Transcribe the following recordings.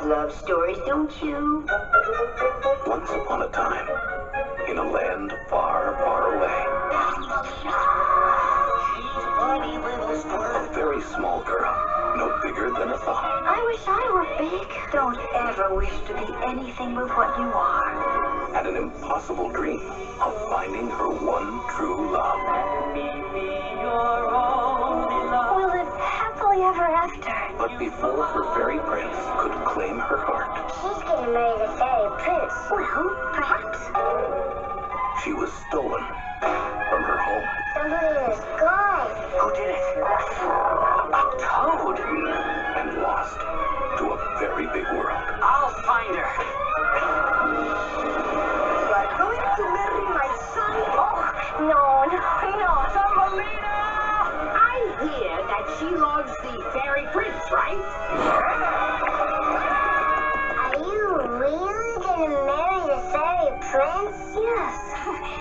Love love stories, don't you? Once upon a time, in a land far, far away, a very small girl, no bigger than a thumb, I wish I were big. Don't ever wish to be anything but what you are. had an impossible dream of finding her one true love. But before her fairy prince could claim her heart, She's getting married to fairy prince. Well, she loves the fairy prince, right? Are you really gonna marry the fairy prince? Yes.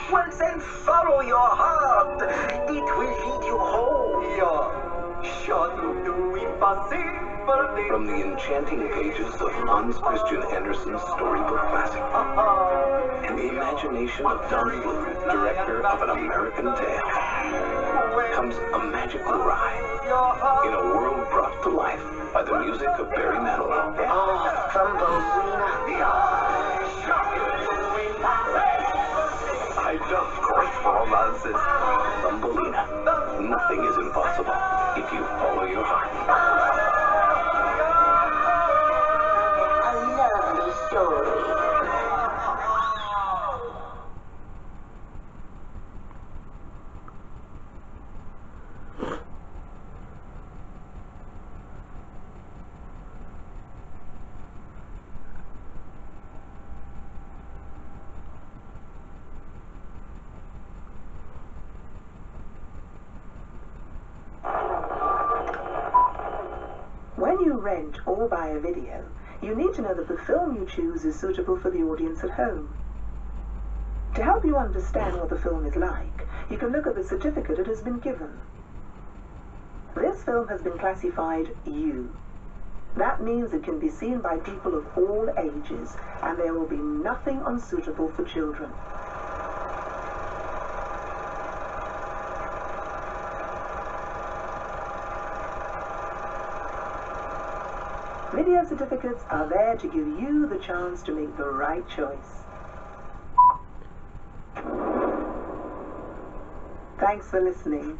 Well, then follow your heart. It will lead you home. From the enchanting pages of Hans Christian Andersen's storybook classic and the imagination of Don Bluth, director of An American Tail, comes a magical ride in a world brought to life by the music of Barry Manilow. Oh, I love great romances. Thumbelina. Nothing is impossible if you rent or buy a video, you need to know that the film you choose is suitable for the audience at home. To help you understand what the film is like, you can look at the certificate it has been given. This film has been classified U. That means it can be seen by people of all ages, and there will be nothing unsuitable for children. Video certificates are there to give you the chance to make the right choice. Thanks for listening.